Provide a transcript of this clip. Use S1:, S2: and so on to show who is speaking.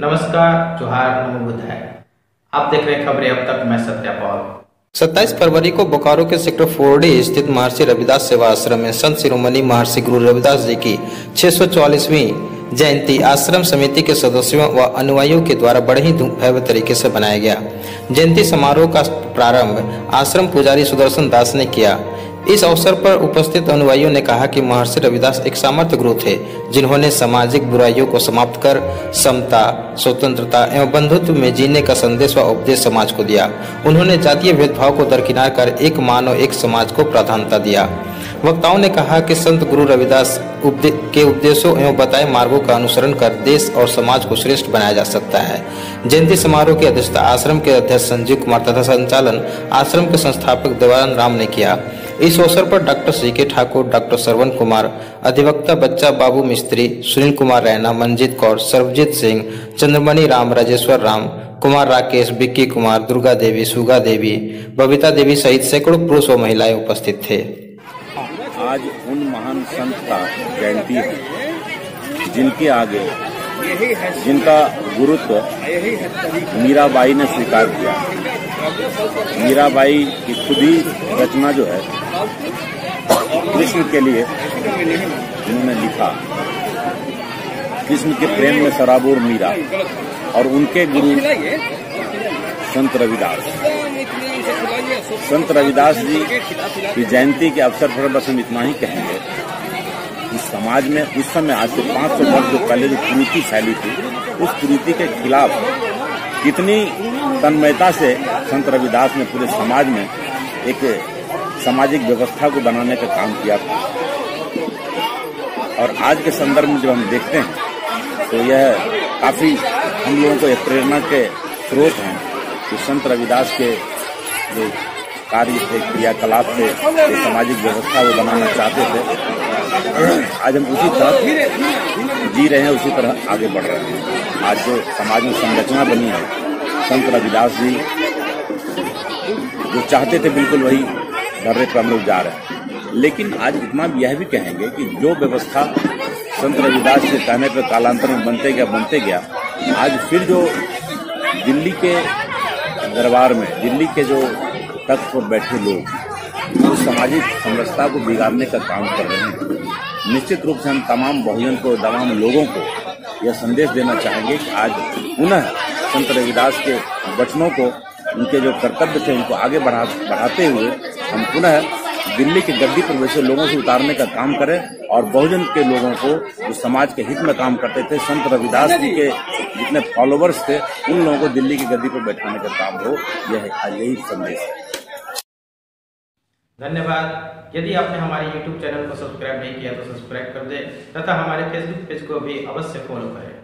S1: नमस्कार, जोहार बुद्धाय आप देख रहे हैं खबरें अब तक, मैं सत्या पॉल।
S2: 27 फरवरी को बोकारो के सेक्टर फोरडी स्थित महर्षि रविदास सेवा आश्रम में संत शिरोमणि महर्षि गुरु रविदास जी की 644वीं जयंती आश्रम समिति के सदस्यों व अनुयायियों के द्वारा बड़े ही भव्य तरीके से बनाया गया। जयंती समारोह का प्रारंभ आश्रम पुजारी सुदर्शन दास ने किया। इस अवसर पर उपस्थित अनुयायियों ने कहा कि महर्षि रविदास एक सामर्थ्य गुरु थे, जिन्होंने सामाजिक बुराइयों को समाप्त कर समता, स्वतंत्रता एवं बंधुत्व में जीने का संदेश व उपदेश समाज को दिया। उन्होंने जातीय भेदभाव को दरकिनार कर एक मानव एक समाज को प्राधान्यता दिया। वक्ताओं ने कहा कि संत गुरु रविदास के उपदेशों एवं बताए मार्गों का अनुसरण कर देश और समाज को श्रेष्ठ बनाया जा सकता है। जयंती समारोह की अध्यक्षता आश्रम के अध्यक्ष संजीव कुमार तथा संचालन आश्रम के संस्थापक देवानंद राम ने किया। इस अवसर पर डॉक्टर सी के ठाकुर, डॉक्टर श्रवण कुमार, अधिवक्ता बच्चा बाबू मिस्त्री, सुनील कुमार रैना मंजीत कौर, सर्वजीत सिंह, चंद्रमणि राम, राजेश्वर राम, कुमार राकेश बिक्की कुमार, दुर्गा देवी, सुगा देवी, बबीता देवी सहित सैकड़ों पुरुष और महिलाएँ उपस्थित थे।
S3: आज उन महान संत का जयंती है, जिनके आगे जिनका गुरुत्व मीराबाई ने स्वीकार किया। मीराबाई की खुद ही रचना जो है, कृष्ण के लिए उन्होंने लिखा। कृष्ण के प्रेम में सराबोर मीरा और उनके गुरु संत रविदास। संत रविदास जी की जयंती के अवसर पर बस हम इतना ही कहेंगे कि समाज में उस समय आज से 500 वर्ष जो पहले जो कुरीति फैली थी, उस कुरीति के खिलाफ कितनी तन्मयता से संत रविदास ने पूरे समाज में एक सामाजिक व्यवस्था को बनाने का काम किया था। और आज के संदर्भ में जब हम देखते हैं तो यह काफ़ी हम लोगों को एक प्रेरणा के स्रोत हैं कि संत रविदास के जो कार्य थे, क्रियाकलाप थे सामाजिक व्यवस्था वो बनाना चाहते थे। आज हम उसी तरह जी रहे हैं, उसी तरह आगे बढ़ रहे हैं। आज जो समाज में संरचना बनी है, संत रविदास जी जो चाहते थे बिल्कुल वही धर्रे पर हम लोग जा रहे हैं। लेकिन आज इतना यह भी कहेंगे कि जो व्यवस्था संत रविदास के कहने पर कालांतर में बनते गया बनते गया, आज फिर जो दिल्ली के दरबार में, दिल्ली के जो तख्त पर बैठे लोग वो सामाजिक समरसता को बिगाड़ने का काम कर रहे हैं। निश्चित रूप से हम तमाम बहुजन को, तमाम लोगों को यह संदेश देना चाहेंगे कि आज पुनः संत रविदास के वचनों को, उनके जो कर्तव्य थे, उनको आगे बढ़ा, बढ़ाते हुए हम पुनः दिल्ली के गद्दी पर वैसे लोगों से उतारने का काम करें और बहुजन के लोगों को, जो समाज के हित में काम करते थे, संत रविदास जी के जितने फॉलोवर्स थे, उन लोगों को दिल्ली की गद्दी पर बैठाने का काम हो, यह आज यही संदेश है।
S1: धन्यवाद। यदि आपने हमारे YouTube चैनल को सब्सक्राइब नहीं किया तो सब्सक्राइब कर दें तथा हमारे Facebook पेज को भी अवश्य फॉलो करें।